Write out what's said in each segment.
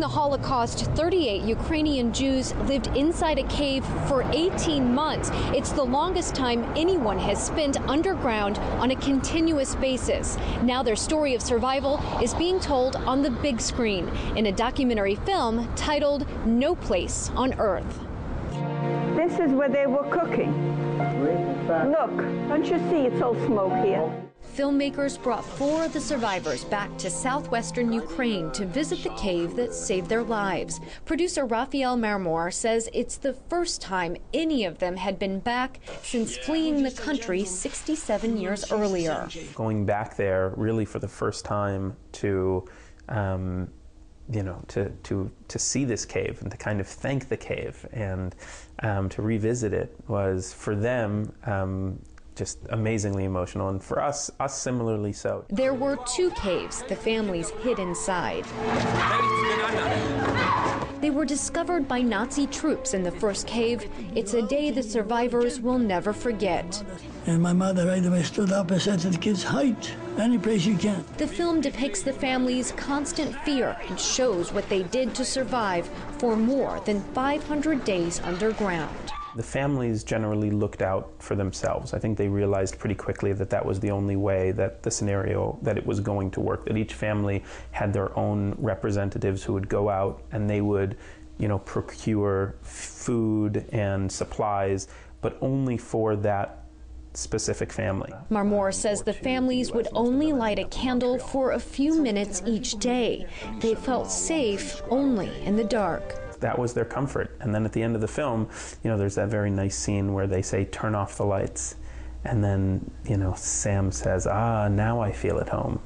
the Holocaust, 38 Ukrainian Jews lived inside a cave for 18 months. It's the longest time anyone has spent underground on a continuous basis. Now their story of survival is being told on the big screen in a documentary film titled No Place on Earth. This is where they were cooking. Look, don't you see it's all smoke here? Filmmakers brought four of the survivors back to southwestern Ukraine to visit the cave that saved their lives. Producer Raphael Marmor says it's the first time any of them had been back since fleeing the country 67 years earlier. Going back there really for the first time to um, you know, to, to, to see this cave and to kind of thank the cave and um, to revisit it was for them um, just amazingly emotional, and for us, us similarly so. There were two caves the families hid inside. They were discovered by Nazi troops in the first cave. It's a day the survivors will never forget. And my mother right away stood up and said to the kids, hide any place you can. The film depicts the family's constant fear and shows what they did to survive for more than 500 days underground. The families generally looked out for themselves. I think they realized pretty quickly that that was the only way that the scenario that it was going to work. That each family had their own representatives who would go out and they would, you know, procure food and supplies, but only for that specific family. Marmor says the families would only light a candle for a few minutes each day. They felt safe only in the dark that was their comfort. And then at the end of the film, you know, there's that very nice scene where they say, turn off the lights. And then, you know, Sam says, ah, now I feel at home.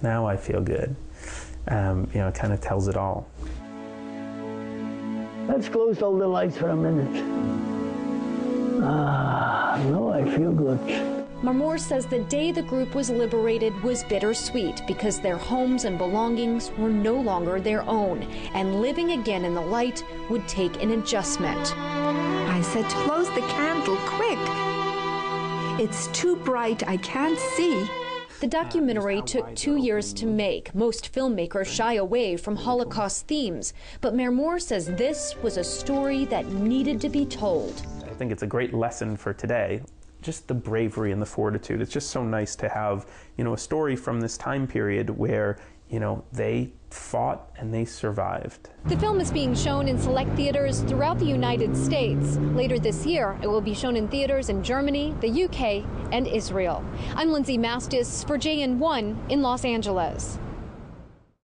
Now I feel good. Um, you know, it kind of tells it all. Let's close all the lights for a minute. Ah, no, I feel good. Marmor says the day the group was liberated was bittersweet because their homes and belongings were no longer their own, and living again in the light would take an adjustment. I said, close the candle, quick. It's too bright, I can't see. The documentary took two years to make. Most filmmakers shy away from Holocaust themes, but Marmor says this was a story that needed to be told. I think it's a great lesson for today just the bravery and the fortitude. It's just so nice to have, you know, a story from this time period where, you know, they fought and they survived. The film is being shown in select theaters throughout the United States. Later this year, it will be shown in theaters in Germany, the UK, and Israel. I'm Lindsay Mastis for JN1 in Los Angeles.